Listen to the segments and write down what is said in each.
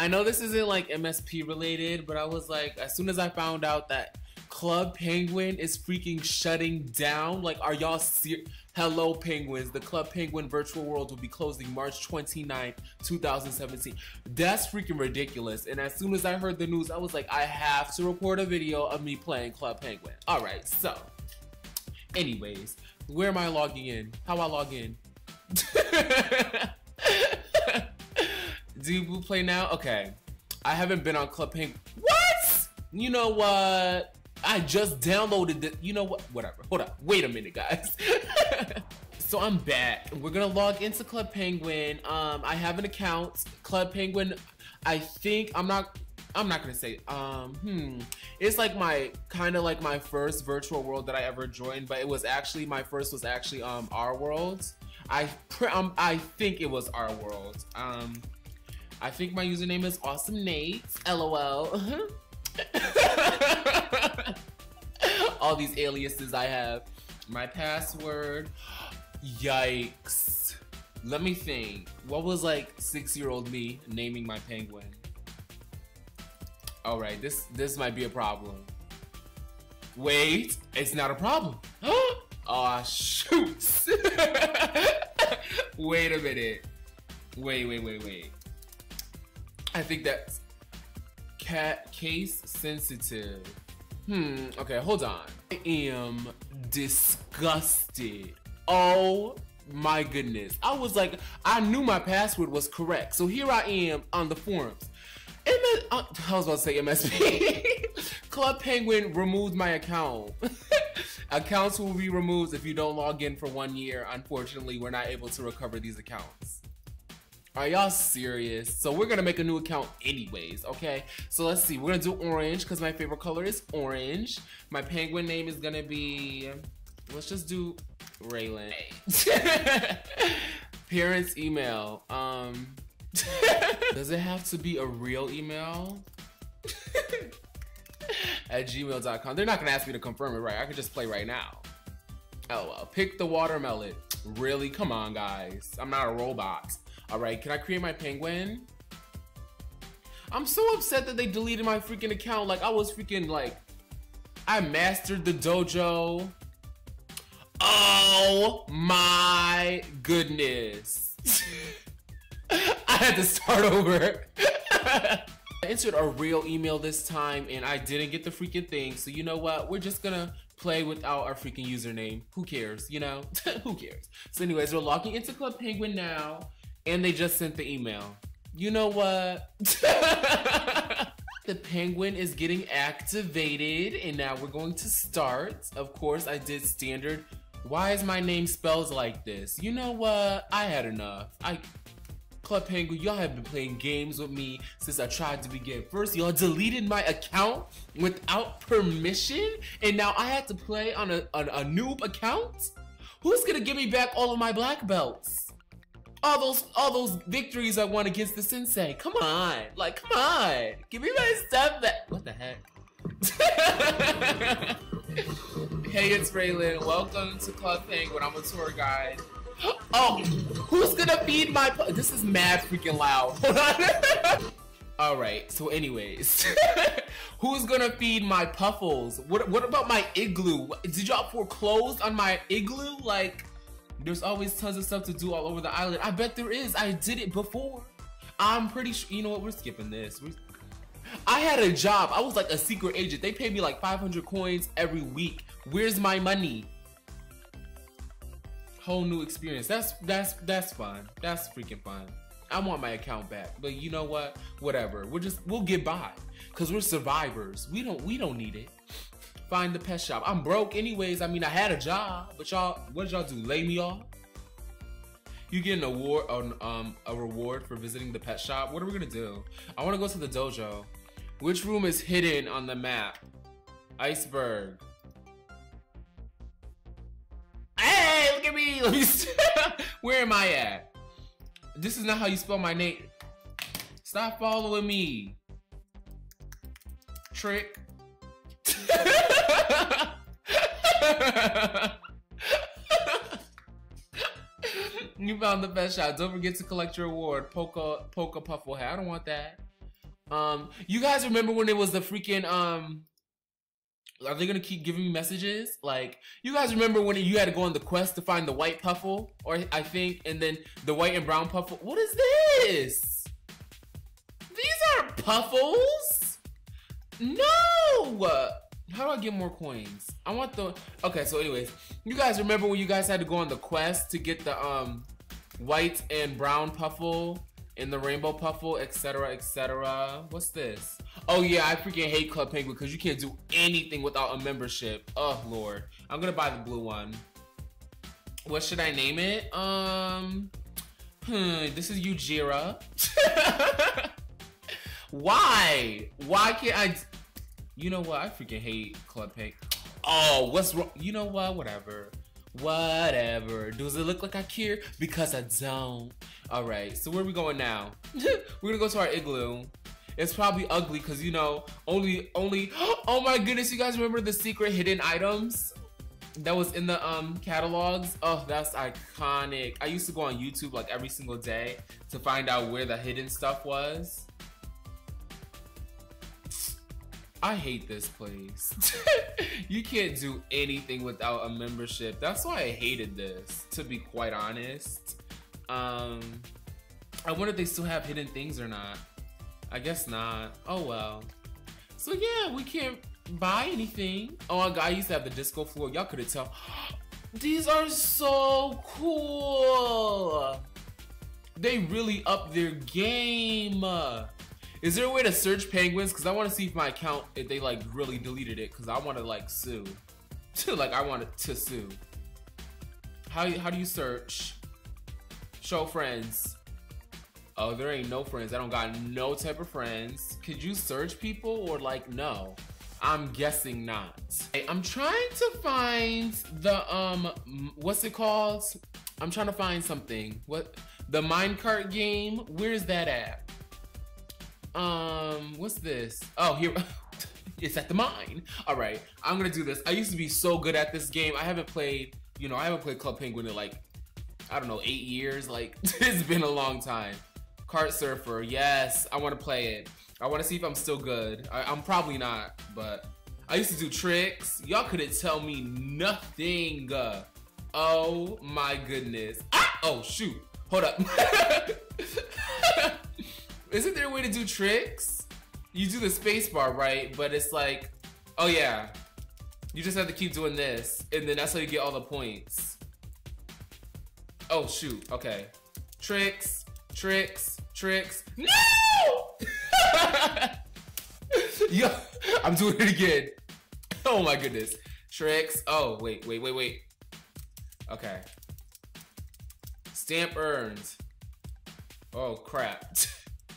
I know this isn't like MSP related, but I was like, as soon as I found out that Club Penguin is freaking shutting down, like, are y'all serious? Hello, Penguins. The Club Penguin virtual world will be closing March 29th, 2017. That's freaking ridiculous. And as soon as I heard the news, I was like, I have to record a video of me playing Club Penguin. All right, so, anyways, where am I logging in? How I log in? Do you play now? Okay. I haven't been on Club Penguin. What? You know what? I just downloaded it. You know what? Whatever. Hold up. Wait a minute, guys. so I'm back. We're gonna log into Club Penguin. Um, I have an account. Club Penguin. I think I'm not. I'm not gonna say. Um, hmm. It's like my kind of like my first virtual world that I ever joined, but it was actually my first was actually um our world. I um, I think it was our world. Um, I think my username is awesome Nate. LOL. All these aliases I have. My password. Yikes. Let me think. What was like six year old me naming my penguin? Alright, this this might be a problem. Wait, it's not a problem. Oh, shoot. wait a minute. Wait, wait, wait, wait. I think that's cat case sensitive. Hmm, okay, hold on. I am disgusted. Oh my goodness. I was like, I knew my password was correct. So here I am on the forums. MS, uh, I was about to say MSP. Club Penguin removed my account. Accounts will be removed if you don't log in for one year. Unfortunately, we're not able to recover these accounts. Are y'all serious? So we're gonna make a new account anyways, okay? So let's see, we're gonna do orange because my favorite color is orange. My penguin name is gonna be, let's just do Raylen. Parents email, um, does it have to be a real email? At gmail.com. They're not gonna ask me to confirm it, right? I could just play right now. Oh well, pick the watermelon. Really? Come on, guys. I'm not a robot. All right, can I create my penguin? I'm so upset that they deleted my freaking account. Like, I was freaking, like, I mastered the dojo. Oh my goodness. I had to start over. I entered a real email this time and I didn't get the freaking thing. So you know what? We're just gonna play without our freaking username. Who cares, you know? Who cares? So anyways, we're logging into Club Penguin now and they just sent the email. You know what? the penguin is getting activated and now we're going to start. Of course, I did standard. Why is my name spelled like this? You know what? I had enough. I Club Penguin, y'all have been playing games with me since I tried to begin. First, y'all deleted my account without permission, and now I had to play on a, on a noob account? Who's gonna give me back all of my black belts? All those all those victories I won against the sensei. Come on, like come on, give me my stuff back. What the heck? hey, it's Raylen. Welcome to Club Penguin. I'm a tour guide. Oh, who's gonna feed my? This is mad freaking loud. All right. So, anyways, who's gonna feed my puffles? What What about my igloo? Did y'all foreclose on my igloo? Like. There's always tons of stuff to do all over the island. I bet there is. I did it before. I'm pretty sure. You know what? We're skipping this. We're... I had a job. I was like a secret agent. They paid me like 500 coins every week. Where's my money? Whole new experience. That's that's that's fun. That's freaking fun. I want my account back. But you know what? Whatever. We're just we'll get by. Cause we're survivors. We don't we don't need it find the pet shop. I'm broke anyways. I mean, I had a job, but y'all, what did y'all do? Lay me off? You get an award, um, a reward for visiting the pet shop. What are we gonna do? I want to go to the dojo. Which room is hidden on the map? Iceberg. Hey, look at me. Me. Where am I at? This is not how you spell my name. Stop following me. Trick. you found the best shot. Don't forget to collect your award. Polka Polka Puffle hat. I don't want that. Um, you guys remember when it was the freaking um are they gonna keep giving me messages? Like, you guys remember when you had to go on the quest to find the white puffle? Or I think, and then the white and brown puffle. What is this? These aren't puffles. No. How do I get more coins? I want the, okay, so anyways, you guys remember when you guys had to go on the quest to get the um white and brown puffle and the rainbow puffle, etc., etc. What's this? Oh yeah, I freaking hate Club Penguin because you can't do anything without a membership. Oh lord, I'm gonna buy the blue one. What should I name it? Um, hmm, this is Ujira. Why? Why can't I? You know what? I freaking hate Club Penguin. Oh, what's wrong? You know what? Whatever. Whatever. Does it look like I care? Because I don't. All right. So where are we going now? We're gonna go to our igloo. It's probably ugly because you know only only. Oh my goodness! You guys remember the secret hidden items? that was in the um catalogs. Oh, that's iconic. I used to go on YouTube like every single day to find out where the hidden stuff was. I hate this place. you can't do anything without a membership. That's why I hated this, to be quite honest. Um, I wonder if they still have hidden things or not. I guess not. Oh well. So yeah, we can't buy anything. Oh, my god, I used to have the disco floor. Y'all couldn't tell. These are so cool. They really up their game. Is there a way to search penguins? Because I want to see if my account, if they like really deleted it. Because I want to like sue. like I wanted to sue. How, how do you search? Show friends. Oh, there ain't no friends. I don't got no type of friends. Could you search people or like no? I'm guessing not. I'm trying to find the, um, what's it called? I'm trying to find something. What? The minecart game? Where's that at? Um, what's this? Oh, here. it's at the mine. All right, I'm gonna do this. I used to be so good at this game. I haven't played, you know, I haven't played Club Penguin in like, I don't know, eight years. Like, it's been a long time. Cart Surfer, yes, I wanna play it. I wanna see if I'm still good. I, I'm probably not, but I used to do tricks. Y'all couldn't tell me nothing. Oh my goodness. Ah! Oh, shoot. Hold up. Isn't there a way to do tricks? You do the spacebar, right? But it's like, oh yeah. You just have to keep doing this, and then that's how you get all the points. Oh shoot, okay. Tricks, tricks, tricks. No! Yo, I'm doing it again. Oh my goodness. Tricks. Oh, wait, wait, wait, wait. Okay. Stamp earned. Oh crap.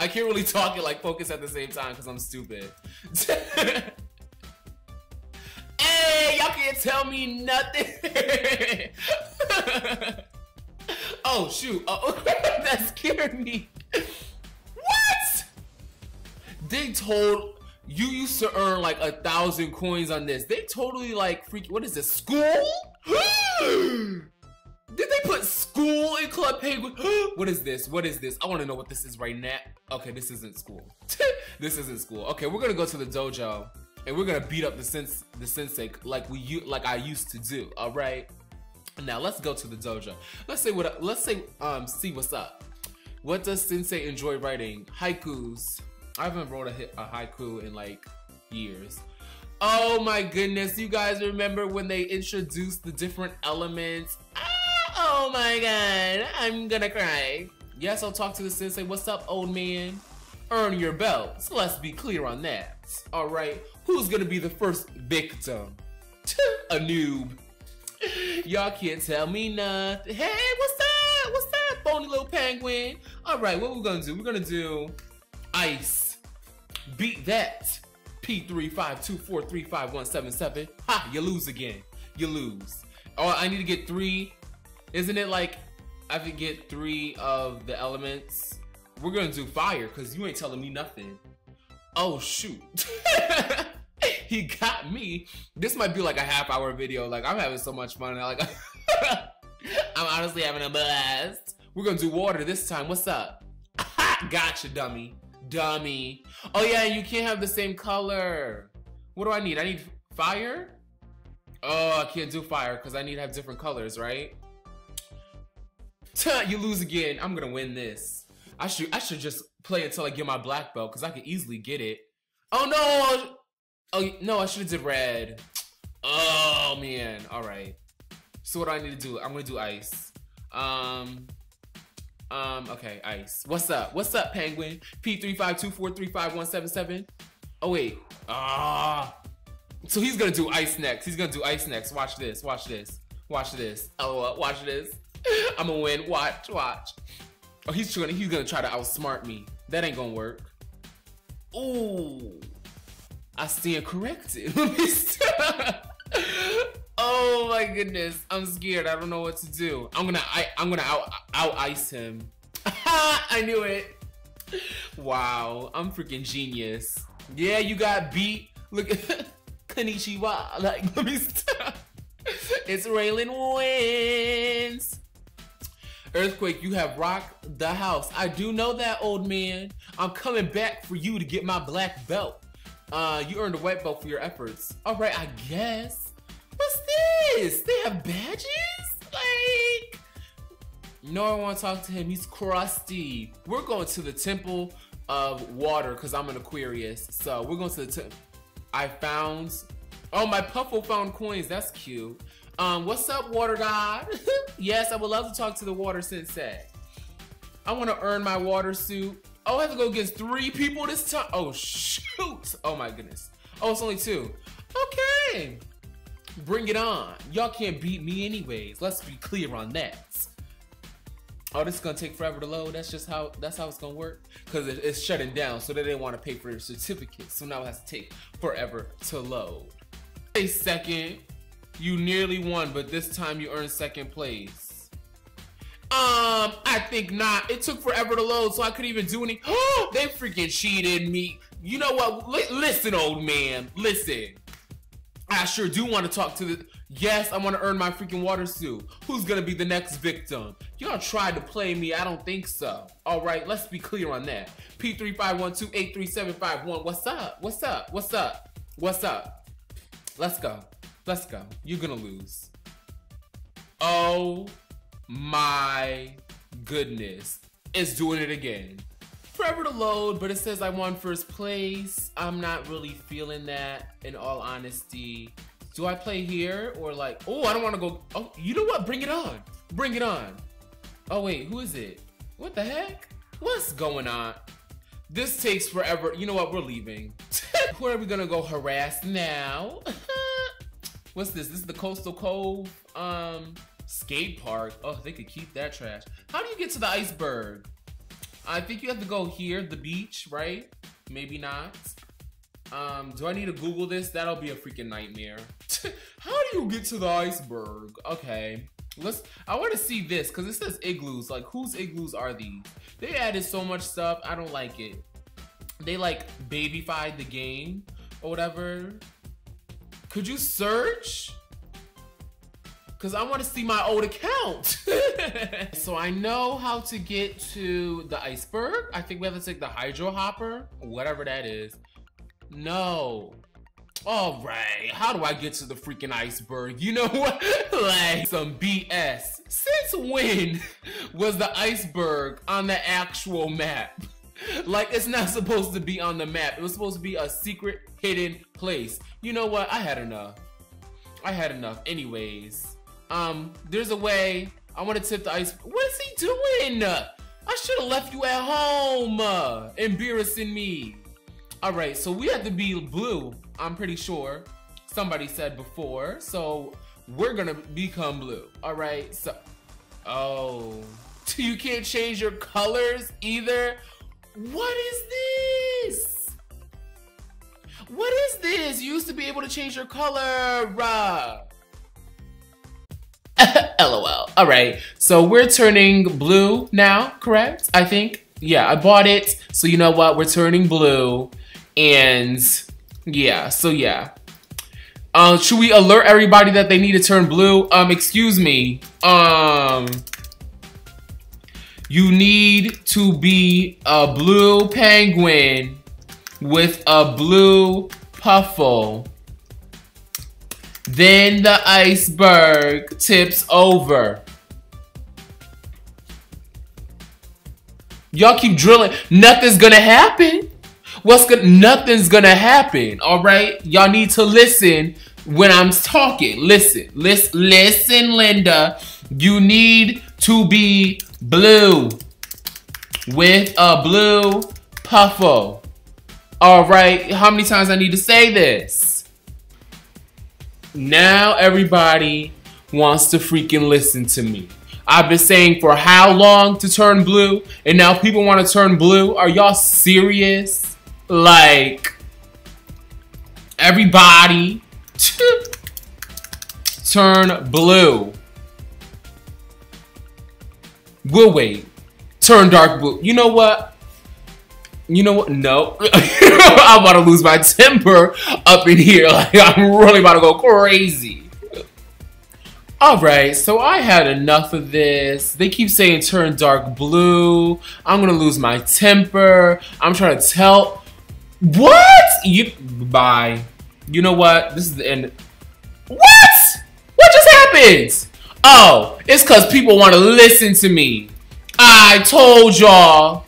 I can't really talk and like focus at the same time because I'm stupid. hey, y'all can't tell me nothing. oh shoot. Oh, that scared me. What? They told you used to earn like a thousand coins on this. They totally like freak. What is this? School? School in Club Penguin? what is this? What is this? I want to know what this is right now. Okay, this isn't school. this isn't school. Okay, we're gonna go to the dojo and we're gonna beat up the sens the sensei like we like I used to do. All right. Now let's go to the dojo. Let's say what. Let's say um see what's up. What does sensei enjoy writing? Haikus. I haven't wrote a, a haiku in like years. Oh my goodness, you guys remember when they introduced the different elements? Oh my god, I'm gonna cry. Yes, I'll talk to the sensei. What's up, old man? Earn your belts. Let's be clear on that. Alright, who's gonna be the first victim? A noob. Y'all can't tell me nothing. Hey, what's up? What's up, phony little penguin? Alright, what we gonna do? We're gonna do ice. Beat that. P35243517. Ha, you lose again. You lose. Oh, I need to get three isn't it like I could get three of the elements? We're gonna do fire because you ain't telling me nothing. Oh shoot. he got me. This might be like a half hour video. Like I'm having so much fun. Like I'm honestly having a blast. We're gonna do water this time. What's up? gotcha, dummy. Dummy. Oh yeah, you can't have the same color. What do I need? I need fire? Oh, I can't do fire because I need to have different colors, right? you lose again. I'm gonna win this. I should I should just play until I get my black belt because I could easily get it. Oh no! Oh no, I should have did red. Oh man. All right. So what do I need to do? I'm gonna do ice. Um. Um. Okay, ice. What's up? What's up, penguin? P three five two four three five one seven seven. Oh wait. Ah. So he's gonna do ice next. He's gonna do ice next. Watch this. Watch this. Watch this. Oh, watch this. I'm gonna win. Watch, watch. Oh, he's trying. He's gonna try to outsmart me. That ain't gonna work. Ooh, I stand corrected. Oh my goodness, I'm scared. I don't know what to do. I'm gonna, I, I'm gonna out, out ice him. I knew it. Wow, I'm freaking genius. Yeah, you got beat. Look at Konnichiwa. Like, let me stop. It's Raylen wins. Earthquake, you have rocked the house. I do know that, old man. I'm coming back for you to get my black belt. Uh, you earned a white belt for your efforts. All right, I guess. What's this? They have badges? Like, no, I want to talk to him. He's crusty. We're going to the Temple of Water because I'm an Aquarius. So we're going to the temple. I found, oh, my Puffle found coins. That's cute. Um, what's up, water god? yes, I would love to talk to the water sensei. I want to earn my water suit. Oh, I have to go against three people this time. Oh, shoot. Oh, my goodness. Oh, it's only two. Okay. Bring it on. Y'all can't beat me anyways. Let's be clear on that. Oh, this is gonna take forever to load. That's just how that's how it's gonna work. Cause it, it's shutting down, so they didn't want to pay for your certificate. So now it has to take forever to load. A second. You nearly won, but this time you earned second place. Um, I think not. It took forever to load, so I couldn't even do any. They freaking cheated me. You know what? L listen, old man. Listen. I sure do want to talk to the. Yes, I want to earn my freaking water suit. Who's gonna be the next victim? Y'all tried to play me. I don't think so. All right, let's be clear on that. P35128375 What's up? What's up? What's up? What's up? Let's go. Let's go. You're gonna lose. Oh my goodness. It's doing it again. Forever to load, but it says I won first place. I'm not really feeling that, in all honesty. Do I play here or like, oh, I don't want to go. Oh, you know what? Bring it on. Bring it on. Oh, wait, who is it? What the heck? What's going on? This takes forever. You know what? We're leaving. Where are we gonna go harass now? What's this? This is the Coastal Cove um skate park. Oh, they could keep that trash. How do you get to the iceberg? I think you have to go here, the beach, right? Maybe not. Um, do I need to Google this? That'll be a freaking nightmare. How do you get to the iceberg? Okay. Let's I want to see this because it says igloos. Like whose igloos are these? They added so much stuff. I don't like it. They like babyfied the game or whatever. Could you search? Because I want to see my old account. so I know how to get to the iceberg. I think we have to take the hydro hopper, whatever that is. No. All right, how do I get to the freaking iceberg? You know what? like some BS. Since when was the iceberg on the actual map? like it's not supposed to be on the map. It was supposed to be a secret hidden place. You know what? I had enough. I had enough. Anyways, um, there's a way. I want to tip the ice. What is he doing? I should have left you at home. Uh, embarrassing me. All right, so we have to be blue. I'm pretty sure. Somebody said before. So we're gonna become blue. All right. So, oh, you can't change your colors either. What is this? What is this? You used to be able to change your color. LOL. All right. So we're turning blue now, correct? I think. Yeah, I bought it. So you know what? We're turning blue. And yeah, so yeah. Uh, should we alert everybody that they need to turn blue? Um, excuse me. Um, you need to be a blue penguin with a blue puffle. Then the iceberg tips over. Y'all keep drilling. Nothing's gonna happen. What's gonna? Nothing's gonna happen. All right. Y'all need to listen when I'm talking. Listen. Listen. Listen, Linda. You need to be blue with a blue puffle. All right. How many times I need to say this? Now everybody wants to freaking listen to me. I've been saying for how long to turn blue, and now people want to turn blue. Are y'all serious? Like, everybody turn blue. We'll wait. Turn dark blue. You know what? You know what? No. I'm about to lose my temper up in here. Like, I'm really about to go crazy. Alright, so I had enough of this. They keep saying turn dark blue. I'm gonna lose my temper. I'm trying to tell. What? You. Bye. You know what? This is the end. What? What just happened? Oh, it's because people want to listen to me. I told y'all.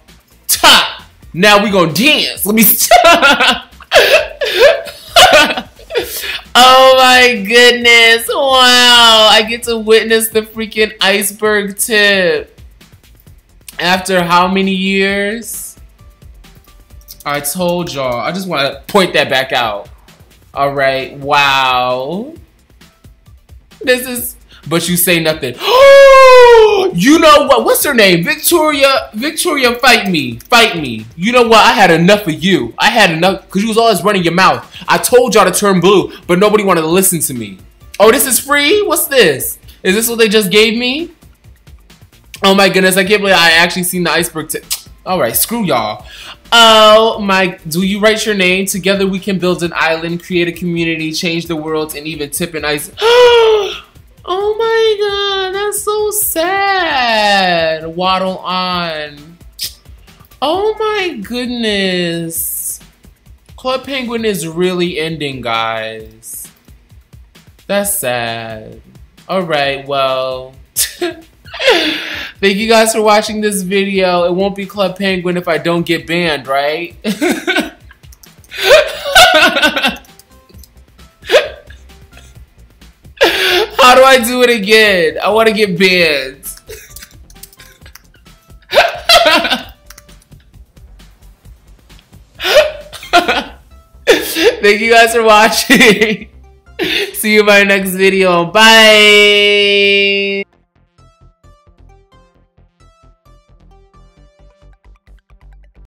Ta. Now we gonna dance. Let me. Oh my goodness. Wow. I get to witness the freaking iceberg tip. After how many years? I told y'all. I just want to point that back out. All right. Wow. This is but you say nothing. you know what? What's her name? Victoria. Victoria, fight me. Fight me. You know what? I had enough of you. I had enough because you was always running your mouth. I told y'all to turn blue, but nobody wanted to listen to me. Oh, this is free? What's this? Is this what they just gave me? Oh my goodness, I can't believe I actually seen the iceberg tip. All right, screw y'all. Oh my, do you write your name? Together we can build an island, create a community, change the world, and even tip an ice. Oh my god, that's so sad. Waddle on. Oh my goodness. Club Penguin is really ending, guys. That's sad. Alright, well. Thank you guys for watching this video. It won't be Club Penguin if I don't get banned, right? I do it again? I want to get banned. Thank you guys for watching. See you in my next video. Bye.